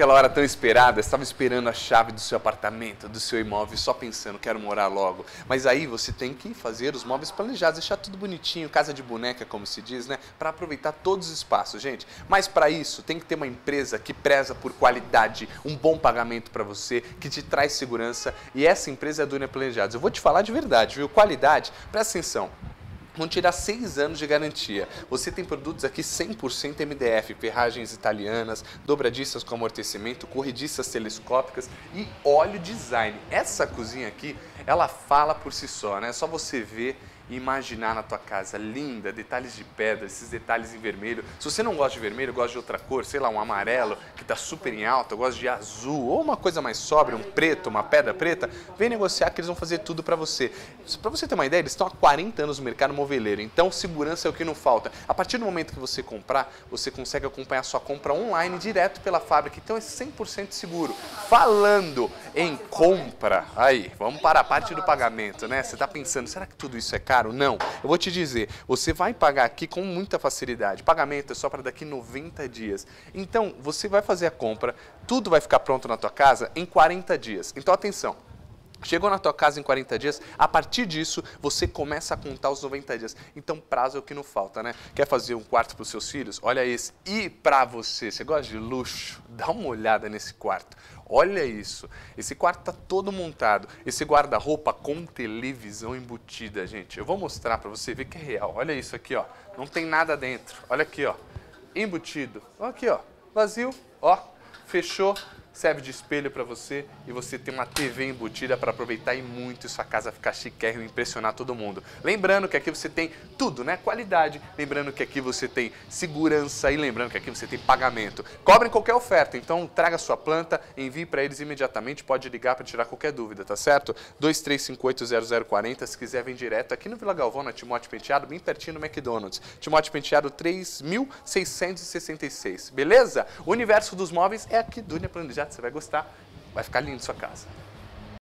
Aquela hora tão esperada, estava esperando a chave do seu apartamento, do seu imóvel, só pensando, quero morar logo. Mas aí você tem que fazer os móveis planejados, deixar tudo bonitinho, casa de boneca, como se diz, né? Para aproveitar todos os espaços, gente. Mas para isso, tem que ter uma empresa que preza por qualidade, um bom pagamento para você, que te traz segurança. E essa empresa é a Dunia Planejados. Eu vou te falar de verdade, viu? Qualidade, presta atenção. Vão tirar seis anos de garantia. Você tem produtos aqui 100% MDF, ferragens italianas, dobradiças com amortecimento, corrediças telescópicas e óleo design. Essa cozinha aqui, ela fala por si só, né? É só você ver e imaginar na tua casa linda, detalhes de pedra, esses detalhes em vermelho. Se você não gosta de vermelho, gosta de outra cor, sei lá, um amarelo que está super em alta, gosta de azul ou uma coisa mais sóbria, um preto, uma pedra preta, vem negociar que eles vão fazer tudo para você. Para você ter uma ideia, eles estão há 40 anos no mercado moveleiro, então segurança é o que não falta. A partir do momento que você comprar, você consegue acompanhar sua compra online direto pela fábrica, então é 100% seguro. Falando em compra, aí, vamos para a parte do pagamento, né? Você está pensando, será que tudo isso é caro? Caro? Não. Eu vou te dizer, você vai pagar aqui com muita facilidade. Pagamento é só para daqui 90 dias. Então, você vai fazer a compra, tudo vai ficar pronto na tua casa em 40 dias. Então, atenção. Chegou na tua casa em 40 dias, a partir disso você começa a contar os 90 dias. Então prazo é o que não falta, né? Quer fazer um quarto para os seus filhos? Olha esse. E para você, você gosta de luxo? Dá uma olhada nesse quarto. Olha isso. Esse quarto está todo montado. Esse guarda-roupa com televisão embutida, gente. Eu vou mostrar para você ver que é real. Olha isso aqui, ó. Não tem nada dentro. Olha aqui, ó. Embutido. Aqui, ó. Vazio. Ó. Fechou serve de espelho para você e você tem uma TV embutida para aproveitar e muito e sua casa ficar chiquérrima e impressionar todo mundo. Lembrando que aqui você tem tudo, né? Qualidade. Lembrando que aqui você tem segurança e lembrando que aqui você tem pagamento. Cobrem qualquer oferta, então traga sua planta, envie para eles imediatamente, pode ligar para tirar qualquer dúvida, tá certo? 23580040, se quiser vem direto aqui no Vila Galvão, na Timóteo Penteado, bem pertinho do McDonald's. Timóteo Penteado 3666, beleza? O universo dos móveis é aqui, Dunia Planejado você vai gostar, vai ficar lindo sua casa.